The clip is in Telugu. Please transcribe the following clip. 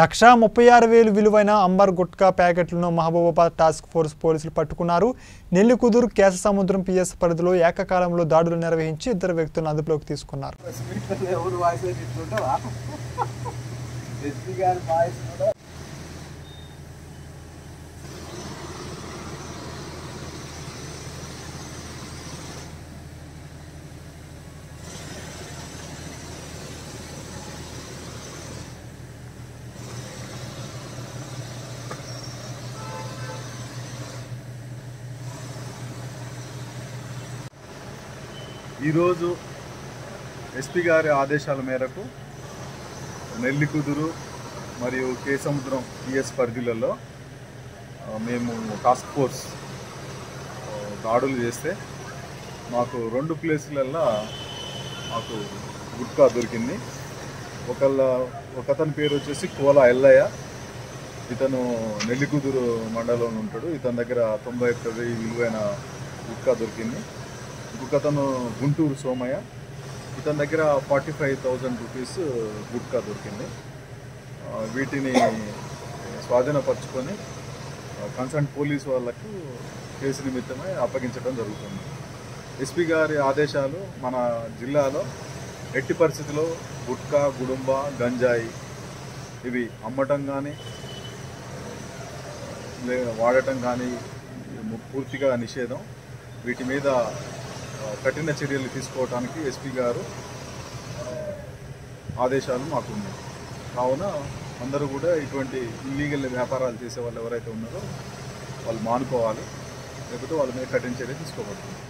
లక్షా ముప్పై ఆరు వేలు విలువైన అంబర్ గుట్కా ప్యాకెట్లను మహబూబాబాద్ టాస్క్ ఫోర్స్ పోలీసులు పట్టుకున్నారు. నెల్లికుదురు కేశసముద్రం పిఎస్ పరిధిలో ఏకకాలంలో దాడులు నిర్వహించి ఇద్దరు వ్యక్తులను అదుపులోకి తీసుకున్నారు. ఈరోజు ఎస్పీ గారి ఆదేశాల మేరకు నెల్లికుదురు మరియు కేసముద్రం పిఎస్ పరిధిలలో మేము టాస్క్ ఫోర్స్ దాడులు చేస్తే మాకు రెండు ప్లేసులల్లో మాకు గుట్కా దొరికింది. ఒకళ్ళ ఒకతని పేరు వచ్చేసి కోల ఎల్లయ్య. ఇతను నెల్లికుదురు మండలంలో ఉంటాడు. ఇతని దగ్గర తొంభై ఒక్క వెయ్యి విలువైన గుట్కా దొరికింది. ఇంకొకతను గుంటూరు సోమయ్య. ఇతని దగ్గర forty five thousand rupees gutka దొరికింది. వీటిని స్వాధీనపరచుకొని కన్సర్న్ పోలీస్ వాళ్ళకు కేసు నిమిత్తమై అప్పగించడం జరుగుతుంది. ఎస్పీ గారి ఆదేశాలు మన జిల్లాలో ఎట్టి పరిస్థితిలో గుట్కా గుడుంబ గంజాయి ఇవి అమ్మటం కానీ వాడటం కానీ పూర్తిగా నిషేధం. వీటి మీద కఠిన చర్యలు తీసుకోవడానికి ఎస్పీ గారు ఆదేశాలు మాకు ఉన్నాయి. కావున అందరూ కూడా ఇటువంటి ఇల్లీగల్ వ్యాపారాలు చేసే వాళ్ళు ఎవరైతే ఉన్నారో వాళ్ళు మానుకోవాలి. లేకపోతే వాళ్ళ మీద కఠిన చర్య తీసుకోబడుతుంది.